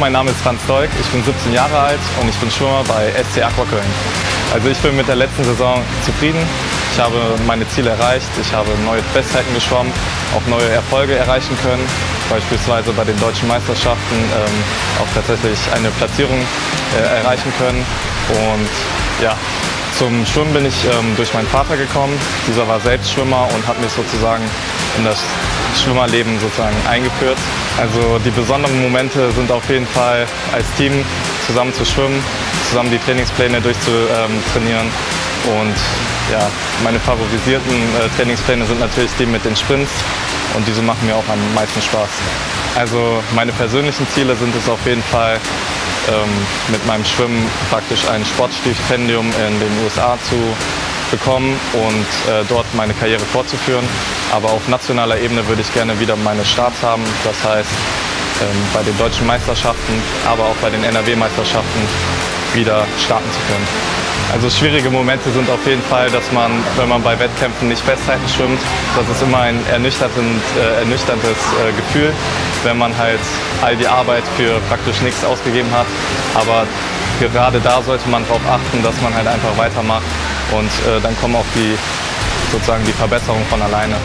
mein Name ist Franz Deuk, ich bin 17 Jahre alt und ich bin Schwimmer bei SC Aqua Köln. Also ich bin mit der letzten Saison zufrieden. Ich habe meine Ziele erreicht, ich habe neue Bestzeiten geschwommen, auch neue Erfolge erreichen können, beispielsweise bei den deutschen Meisterschaften ähm, auch tatsächlich eine Platzierung äh, erreichen können. Und ja, zum Schwimmen bin ich ähm, durch meinen Vater gekommen. Dieser war selbst Schwimmer und hat mich sozusagen in das Schwimmerleben sozusagen eingeführt. Also die besonderen Momente sind auf jeden Fall als Team zusammen zu schwimmen, zusammen die Trainingspläne durchzutrainieren und ja, meine favorisierten äh, Trainingspläne sind natürlich die mit den Sprints und diese machen mir auch am meisten Spaß. Also meine persönlichen Ziele sind es auf jeden Fall, ähm, mit meinem Schwimmen praktisch ein Sportstipendium in den USA zu bekommen und äh, dort meine Karriere fortzuführen. Aber auf nationaler Ebene würde ich gerne wieder meine Starts haben. Das heißt, ähm, bei den deutschen Meisterschaften, aber auch bei den NRW-Meisterschaften wieder starten zu können. Also schwierige Momente sind auf jeden Fall, dass man, wenn man bei Wettkämpfen nicht Bestzeiten schwimmt, das ist immer ein ernüchterndes, äh, ernüchterndes äh, Gefühl, wenn man halt all die Arbeit für praktisch nichts ausgegeben hat. Aber gerade da sollte man darauf achten, dass man halt einfach weitermacht und äh, dann kommen auch die, sozusagen die Verbesserungen von alleine.